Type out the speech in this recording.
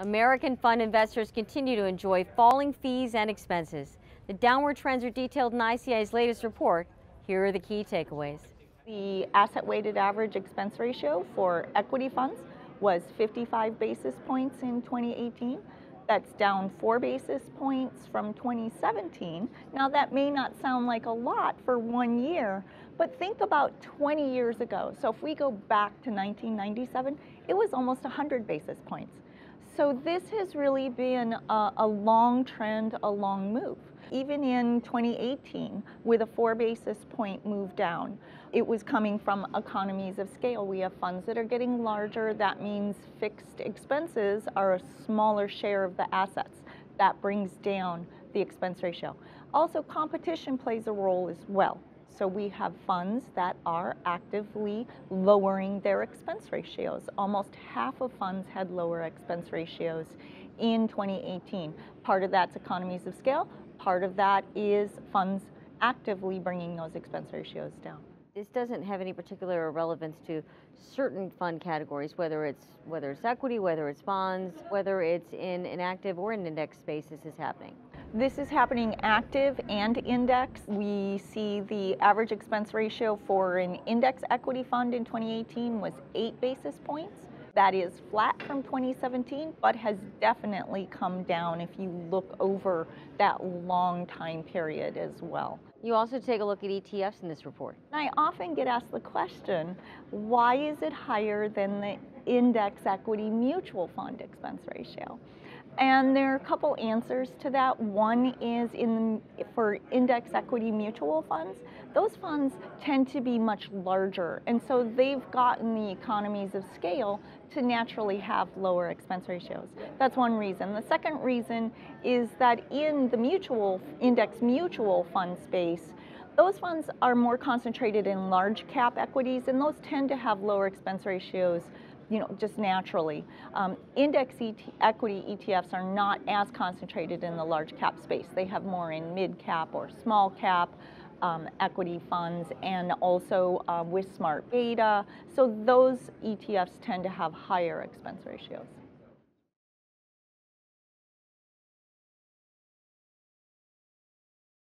American fund investors continue to enjoy falling fees and expenses. The downward trends are detailed in ICI's latest report. Here are the key takeaways. The asset weighted average expense ratio for equity funds was 55 basis points in 2018. That's down four basis points from 2017. Now, that may not sound like a lot for one year, but think about 20 years ago. So, if we go back to 1997, it was almost 100 basis points. So this has really been a, a, long trend, a long move. Even in 2018, with a four basis point move down, it was coming from economies of scale. We have funds that are getting larger. That means fixed expenses are a smaller share of the assets. That brings down the expense ratio. Also, competition plays a role as well. So we have funds that are actively lowering their expense ratios. Almost half of funds had lower expense ratios in 2018. Part of that's economies of scale, part of that is funds actively bringing those expense ratios down. This doesn't have any particular relevance to certain fund categories, whether it's whether it's equity, whether it's bonds, whether it's in an active or an index space. This is happening. This is happening active and index. We see the average expense ratio for an index equity fund in 2018 was eight basis points. That is flat from 2017, but has definitely come down if you look over that long time period as well. You also take a look at ETFs in this report. I often get asked the question, why is it higher than the index equity mutual fund expense ratio? And there are a couple answers to that. One is in for index equity mutual funds. Those funds tend to be much larger, and so they've gotten the economies of scale to naturally have lower expense ratios. That's one reason. The second reason is that in the mutual index mutual fund space, those funds are more concentrated in large cap equities, and those tend to have lower expense ratios you know, just naturally. Um, index ET equity ETFs are not as concentrated in the large cap space. They have more in mid cap or small cap. Um, equity funds and also uh, with smart beta. So those ETFs tend to have higher expense ratios.